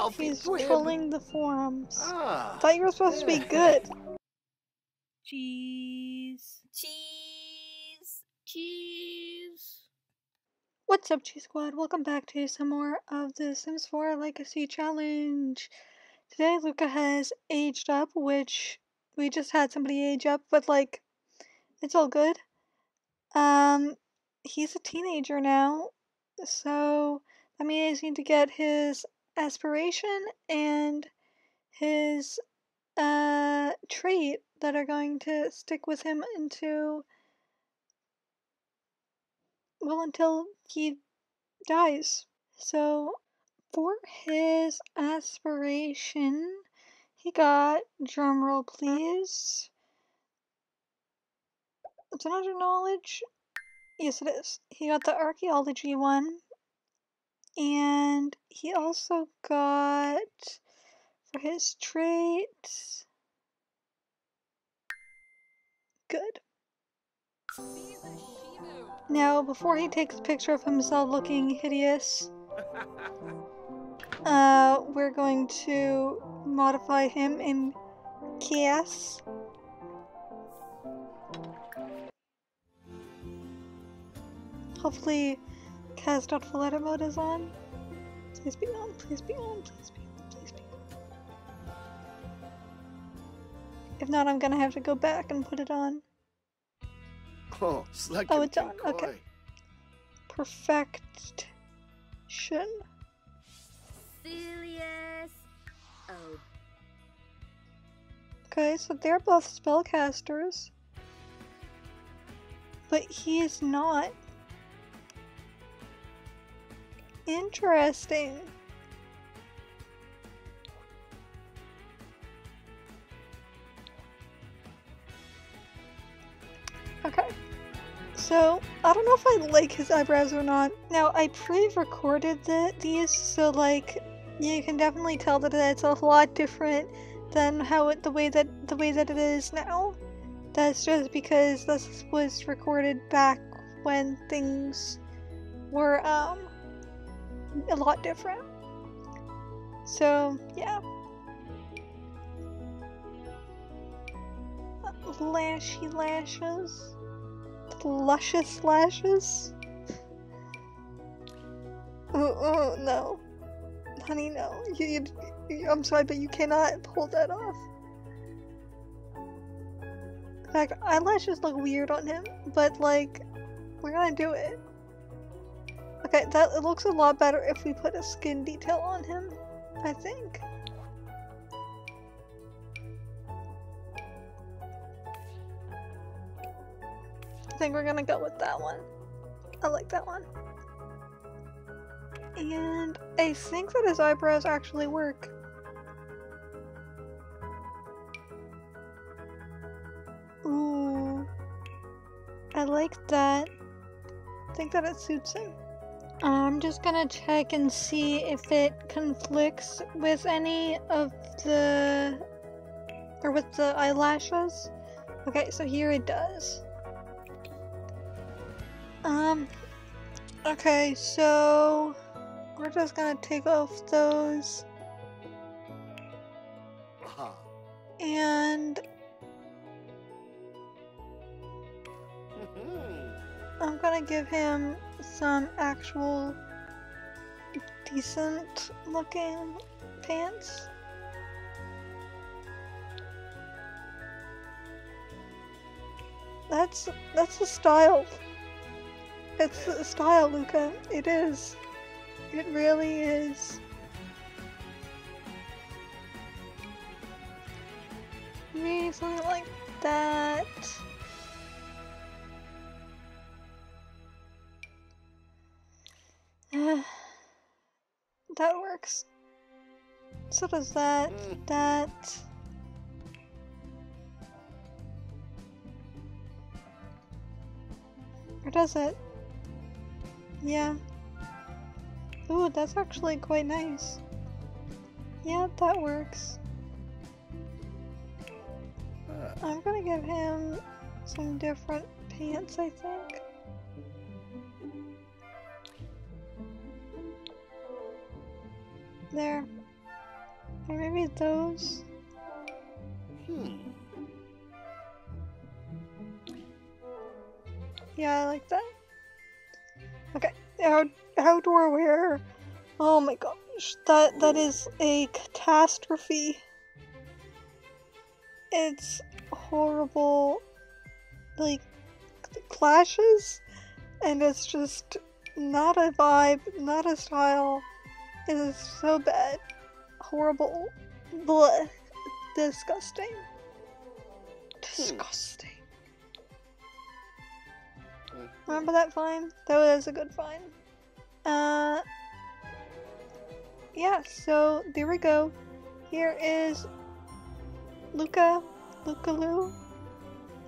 I'll He's twin. trolling the forums. Ah. Thought you were supposed to be good. Cheese. Cheese. Cheese. What's up, Cheese Squad? Welcome back to some more of the Sims 4 Legacy Challenge. Today, Luca has aged up, which we just had somebody age up, but like, it's all good. Um, he's a teenager now, so that means I need to get his aspiration and his uh trait that are going to stick with him into well until he dies. So for his aspiration, he got drumroll please. It's another knowledge. Yes, it is. He got the archaeology one, and he also got for his trait. Good. Now, before he takes a picture of himself looking hideous, uh, we're going to modify him in chaos. Hopefully, cas.full edit mode is on. Please be on, please be on, please be on, please be on. If not, I'm gonna have to go back and put it on. Oh, slug Oh, it's on, okay. Kinkoi. Perfection. Serious. Oh, Okay, so they're both spellcasters. But he is not. Interesting. Okay. So, I don't know if I like his eyebrows or not. Now, I pre-recorded the, these, so like, you can definitely tell that it's a lot different than how it the way that the way that it is now. That's just because this was recorded back when things were um a lot different. So yeah. Lashy lashes. Luscious lashes. Oh, oh no. Honey, no. You, you, I'm sorry, but you cannot pull that off. In fact, eyelashes look weird on him, but like, we're gonna do it. Okay, that it looks a lot better if we put a skin detail on him. I think. I think we're gonna go with that one. I like that one. And I think that his eyebrows actually work. Ooh. I like that. I think that it suits him. I'm just gonna check and see if it conflicts with any of the. or with the eyelashes. Okay, so here it does. Um. Okay, so. We're just gonna take off those and Mhm. I'm gonna give him some actual decent looking pants. That's that's the style. It's the style, Luca. It is. It really is. Maybe something like that. That works. So does that. Mm. That. Or does it? Yeah. Ooh, that's actually quite nice. Yeah, that works. Ah. I'm gonna give him some different pants, I think. There. Or maybe those. Hmm. Yeah, I like that. Okay, out outdoor wear. Oh my gosh, that that is a catastrophe. It's horrible, like clashes, and it's just not a vibe, not a style. It is so bad, horrible, bleh, disgusting, disgusting. Remember that vine? That was a good vine. Uh, yeah, so there we go. Here is Luca, Luca Lu.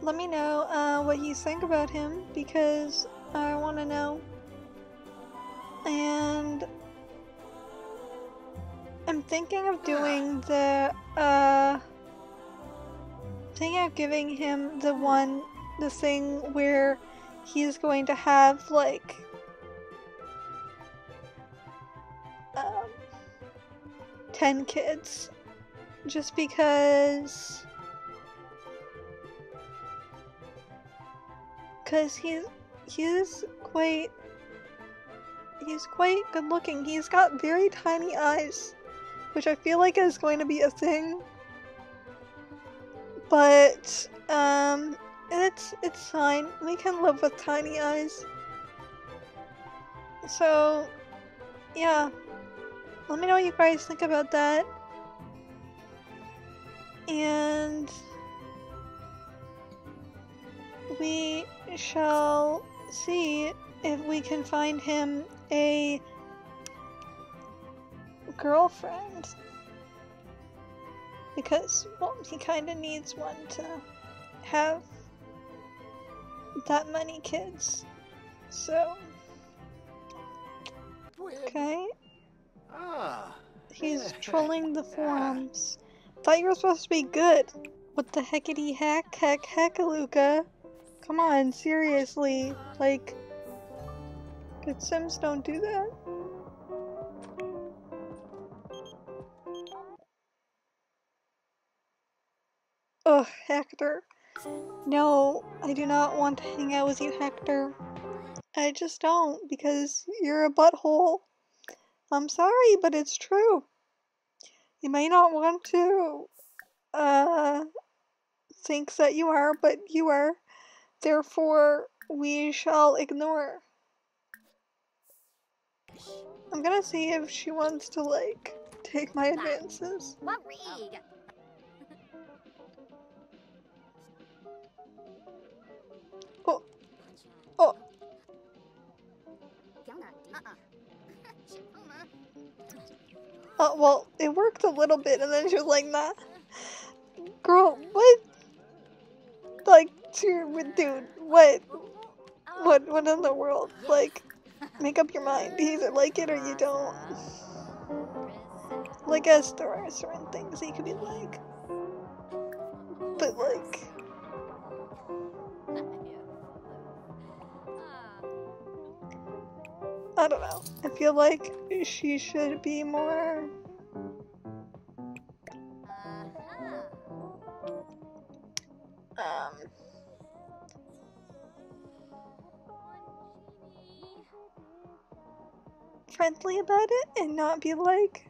Let me know uh, what you think about him because I want to know. And I'm thinking of doing the, uh, thinking of giving him the one, the thing where he's going to have like um, 10 kids. Just because because he's he's quite he's quite good looking. He's got very tiny eyes which i feel like is going to be a thing but um it's it's fine. We can live with tiny eyes. So, yeah. Let me know what you guys think about that. And we shall see if we can find him a girlfriend. Because, well, he kind of needs one to have that many kids. So, okay. Ah. He's trolling the forums. Thought you were supposed to be good. What the heckity heck heck heck, heckaluka? Come on, seriously. Like, good Sims don't do that. Ugh, Hector. No, I do not want to hang out with you, Hector. I just don't, because you're a butthole. I'm sorry, but it's true. You may not want to, uh, think that you are, but you are. Therefore, we shall ignore. I'm gonna see if she wants to, like, take my advances. Oh, well, it worked a little bit, and then she was like, nah. Girl, what? Like, dude, what? What, what in the world? Like, make up your mind. You either like it or you don't. Like, as there are certain things you could be like. But, like, I don't know. I feel like she should be more. Friendly about it and not be like.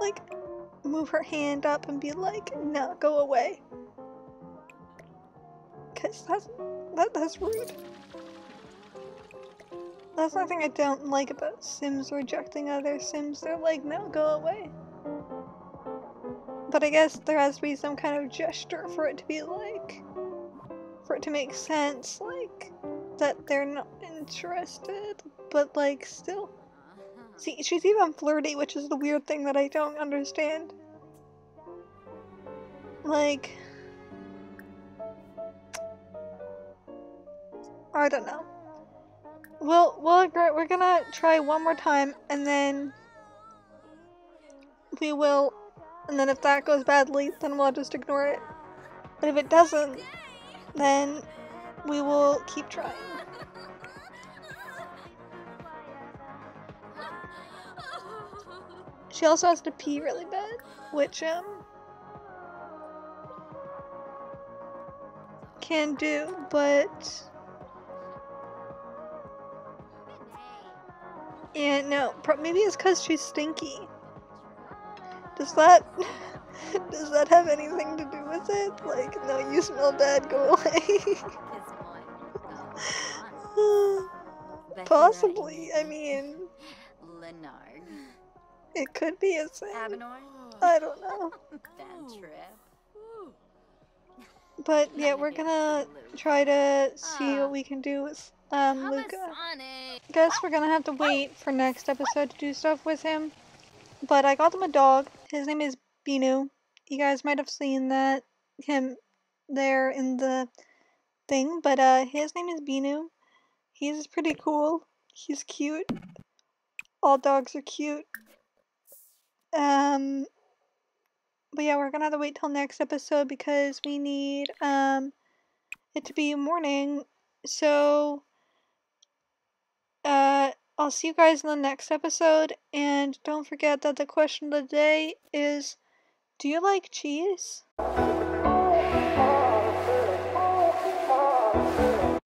Like, move her hand up and be like, no, go away. Cause that's, that, that's rude. That's one thing I don't like about Sims rejecting other Sims. They're like, no, go away. But I guess there has to be some kind of gesture for it to be like, for it to make sense, like, that they're not interested, but like, still. See, she's even flirty, which is the weird thing that I don't understand. Like, I don't know. We'll, we'll we're gonna try one more time, and then we will, and then if that goes badly, then we'll just ignore it. But if it doesn't, then we will keep trying. She also has to pee really bad, which um can do, but yeah, no, pro- maybe it's because she's stinky. Does that does that have anything to do with it? Like, no, you smell bad, go away. Possibly. I mean, Lenard. It could be a thing. I don't know. Trip. But yeah, we're gonna try to see what we can do with um Luca. Guess we're gonna have to wait for next episode to do stuff with him. But I got him a dog. His name is Binu. You guys might have seen that him there in the thing, but uh his name is Binu. He's pretty cool. He's cute. All dogs are cute. Um but yeah, we're gonna have to wait till next episode because we need um it to be morning. So uh I'll see you guys in the next episode and don't forget that the question of the day is do you like cheese?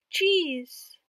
Cheese.